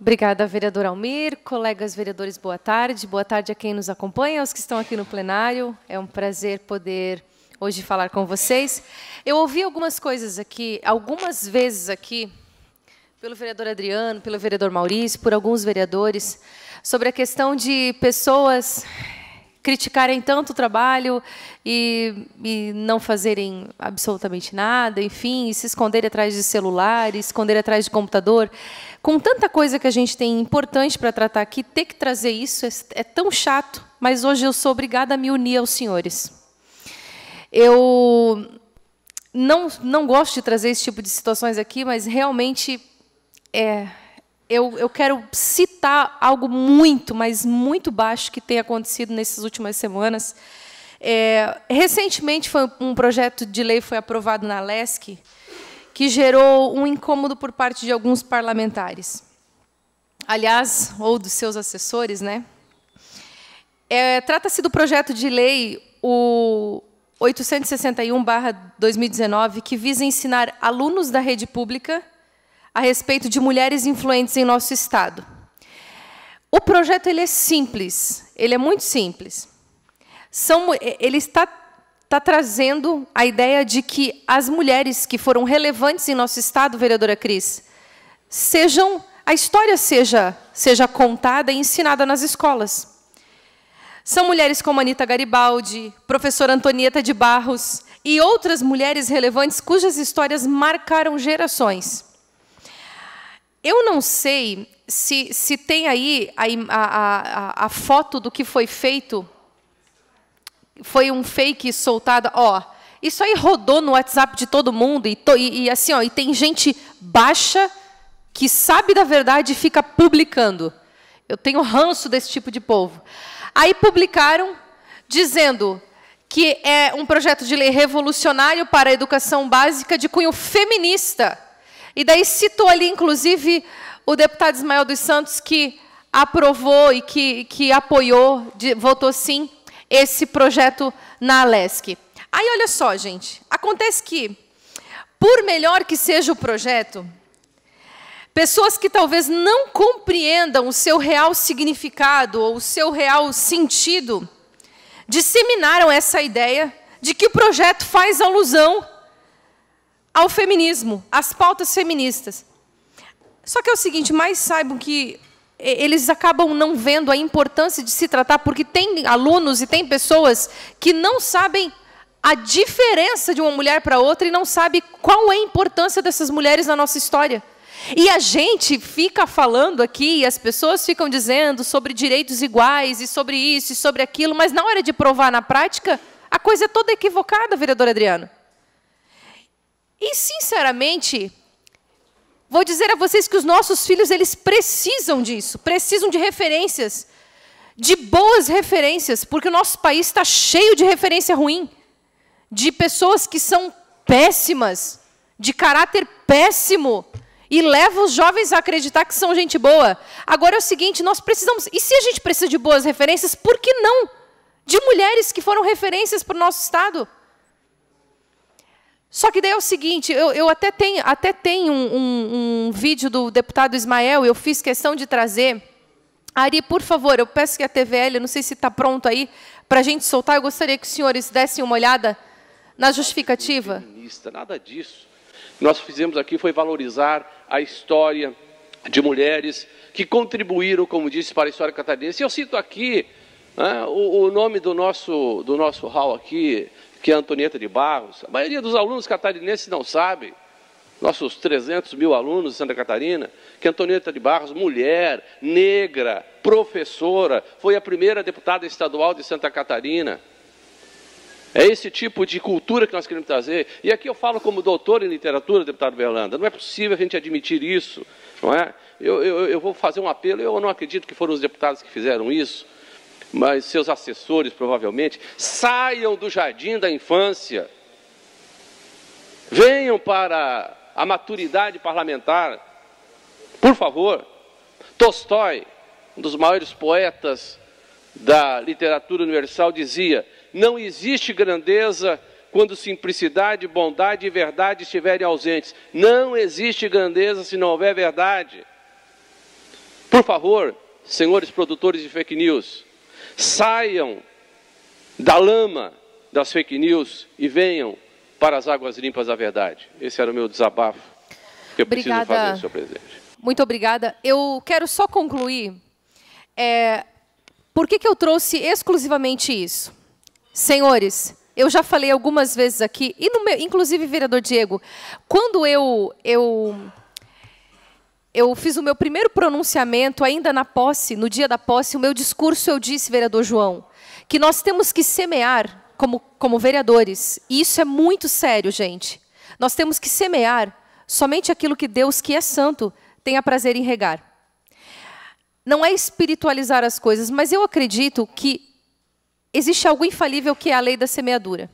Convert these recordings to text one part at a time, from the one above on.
Obrigada, vereador Almir. Colegas vereadores, boa tarde. Boa tarde a quem nos acompanha, aos que estão aqui no plenário. É um prazer poder hoje falar com vocês. Eu ouvi algumas coisas aqui, algumas vezes aqui, pelo vereador Adriano, pelo vereador Maurício, por alguns vereadores, sobre a questão de pessoas criticarem tanto o trabalho e, e, não fazerem absolutamente nada, enfim, se esconderem atrás de celular, esconder atrás de computador. Com tanta coisa que a gente tem importante para tratar aqui, ter que trazer isso é, é tão chato, mas hoje eu sou obrigada a me unir aos senhores. Eu não, não gosto de trazer esse tipo de situações aqui, mas realmente é, eu, eu quero citar algo muito, mas muito baixo que tem acontecido nessas últimas semanas. É, recentemente, foi um projeto de lei foi aprovado na LESC que gerou um incômodo por parte de alguns parlamentares. Aliás, ou dos seus assessores, né? É, Trata-se do projeto de lei o 861/2019 que visa ensinar alunos da rede pública a respeito de mulheres influentes em nosso Estado. O projeto ele é simples, ele é muito simples. São, ele está, está trazendo a ideia de que as mulheres que foram relevantes em nosso Estado, vereadora Cris, sejam, a história seja, seja contada e ensinada nas escolas. São mulheres como Anita Garibaldi, professora Antonieta de Barros e outras mulheres relevantes cujas histórias marcaram gerações. Eu não sei se, se tem aí a, a, a, foto do que foi feito. Foi um fake soltado. Ó, isso aí rodou no WhatsApp de todo mundo e, to, e, e assim, ó, e tem gente baixa que sabe da verdade e fica publicando. Eu tenho ranço desse tipo de povo. Aí publicaram dizendo que é um projeto de lei revolucionário para a educação básica de cunho feminista. E daí citou ali, inclusive, o deputado Ismael dos Santos, que aprovou e que, que apoiou, de, votou sim, esse projeto na Alesc. Aí, olha só, gente, acontece que, por melhor que seja o projeto, pessoas que talvez não compreendam o seu real significado ou o seu real sentido, disseminaram essa ideia de que o projeto faz alusão ao feminismo, às pautas feministas. Só que é o seguinte, mais saibam que eles acabam não vendo a importância de se tratar, porque tem alunos e tem pessoas que não sabem a diferença de uma mulher para outra e não sabem qual é a importância dessas mulheres na nossa história. E a gente fica falando aqui, as pessoas ficam dizendo sobre direitos iguais, e sobre isso, e sobre aquilo, mas na hora de provar na prática, a coisa é toda equivocada, vereador Adriano. E, sinceramente, vou dizer a vocês que os nossos filhos eles precisam disso, precisam de referências, de boas referências, porque o nosso país está cheio de referência ruim, de pessoas que são péssimas, de caráter péssimo, e leva os jovens a acreditar que são gente boa. Agora é o seguinte, nós precisamos. E se a gente precisa de boas referências, por que não? De mulheres que foram referências para o nosso Estado. Só que daí é o seguinte, eu, eu até tenho, até tenho um, um, um, vídeo do deputado Ismael, eu fiz questão de trazer. Ari, por favor, eu peço que a TVL, não sei se está pronto aí, para a gente soltar, eu gostaria que os senhores dessem uma olhada na justificativa. Nada disso. Nós fizemos aqui foi valorizar a história de mulheres que contribuíram, como disse, para a história catarinense. Eu cito aqui né, o, o, nome do nosso, do nosso hall aqui, que é Antonieta de Barros. A maioria dos alunos catarinenses não sabe, nossos 300 mil alunos de Santa Catarina, que Antonieta de Barros, mulher, negra, professora, foi a primeira deputada estadual de Santa Catarina. É esse tipo de cultura que nós queremos trazer. E aqui eu falo como doutor em literatura, deputado Berlanda. Não é possível a gente admitir isso, não é? Eu, eu, eu vou fazer um apelo, eu não acredito que foram os deputados que fizeram isso mas seus assessores provavelmente, saiam do jardim da infância, venham para a maturidade parlamentar, por favor. Tolstói, um dos maiores poetas da literatura universal, dizia: não existe grandeza quando simplicidade, bondade e verdade estiverem ausentes. Não existe grandeza se não houver verdade. Por favor, senhores produtores de fake news, saiam da lama das fake news e venham para as águas limpas da verdade. Esse era o meu desabafo que eu Obrigada. preciso fazer, senhor presidente. Muito obrigada. Eu quero só concluir. É, por que, que eu trouxe exclusivamente isso? Senhores, eu já falei algumas vezes aqui, e no meu, inclusive, vereador Diego, quando eu, eu, eu fiz o meu primeiro pronunciamento, ainda na posse, no dia da posse, o meu discurso eu disse, vereador João, que nós temos que semear como, como vereadores. E isso é muito sério, gente. Nós temos que semear somente aquilo que Deus, que é santo, tenha prazer em regar. Não é espiritualizar as coisas, mas eu acredito que existe algo infalível que é a lei da semeadura.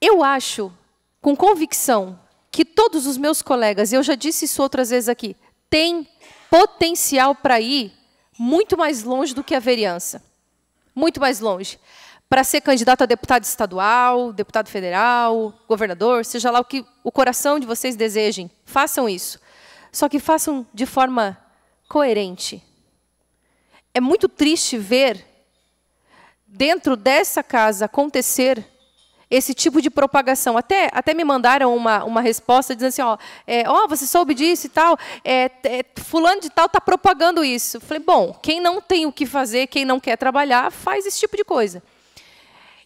Eu acho, com convicção, que todos os meus colegas, eu já disse isso outras vezes aqui, têm potencial para ir muito mais longe do que a vereança. Muito mais longe para ser candidato a deputado estadual, deputado federal, governador, seja lá o que o coração de vocês desejem, façam isso. Só que façam de forma coerente. É muito triste ver dentro dessa casa acontecer esse tipo de propagação. Até, até me mandaram uma, uma resposta dizendo assim, ó, é, ó, você soube disso e tal, é, é, fulano de tal está propagando isso. Falei, bom, quem não tem o que fazer, quem não quer trabalhar, faz esse tipo de coisa.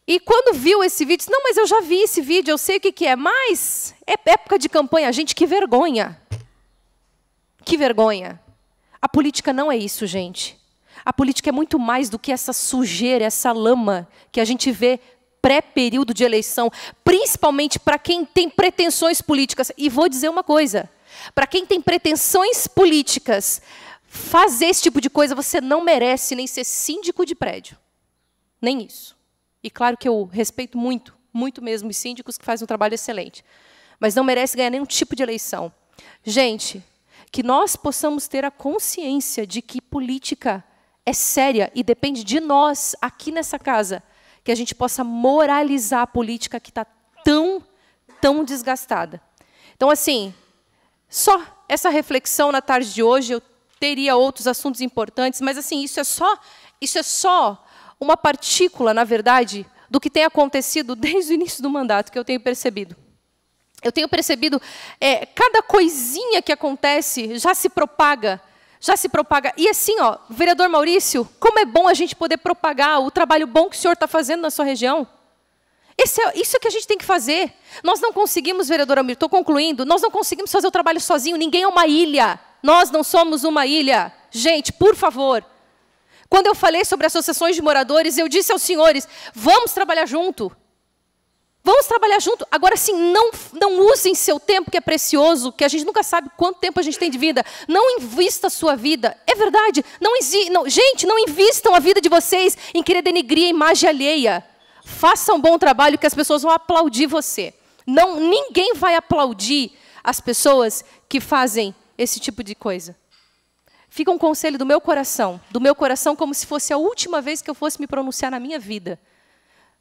E quando viu esse vídeo, disse, não, mas eu já vi esse vídeo, eu sei o que, que é, mas é época de campanha, gente, que vergonha. Que vergonha. A política não é isso, gente. A política é muito mais do que essa sujeira, essa lama que a gente vê pré-período de eleição, principalmente para quem tem pretensões políticas. E vou dizer uma coisa: para quem tem pretensões políticas, fazer esse tipo de coisa você não merece nem ser síndico de prédio. Nem isso. E claro que eu respeito muito, muito mesmo os síndicos que fazem um trabalho excelente. Mas não merece ganhar nenhum tipo de eleição. Gente, que nós possamos ter a consciência de que política é séria e depende de nós, aqui nessa casa, que a gente possa moralizar a política que está tão, tão desgastada. Então, assim, só essa reflexão na tarde de hoje, eu teria outros assuntos importantes, mas assim, isso é só, isso é só uma partícula, na verdade, do que tem acontecido desde o início do mandato, que eu tenho percebido. Eu tenho percebido, é, cada coisinha que acontece já se propaga, já se propaga. E assim, ó, vereador Maurício, como é bom a gente poder propagar o trabalho bom que o senhor está fazendo na sua região. É, isso é que a gente tem que fazer. Nós não conseguimos, vereador Amir, estou concluindo, nós não conseguimos fazer o trabalho sozinho, ninguém é uma ilha. Nós não somos uma ilha. Gente, por favor, quando eu falei sobre associações de moradores, eu disse aos senhores: vamos trabalhar junto. Vamos trabalhar junto. Agora, sim, não, não usem seu tempo, que é precioso, que a gente nunca sabe quanto tempo a gente tem de vida. Não invista a sua vida. É verdade. Não, não, gente, não invistam a vida de vocês em querer denigrir a imagem alheia. Façam um bom trabalho que as pessoas vão aplaudir você. Não, ninguém vai aplaudir as pessoas que fazem esse tipo de coisa. Fica um conselho do meu coração, do meu coração como se fosse a última vez que eu fosse me pronunciar na minha vida.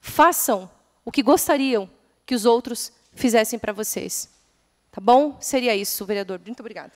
Façam o que gostariam que os outros fizessem para vocês. Tá bom? Seria isso, vereador. Muito obrigada.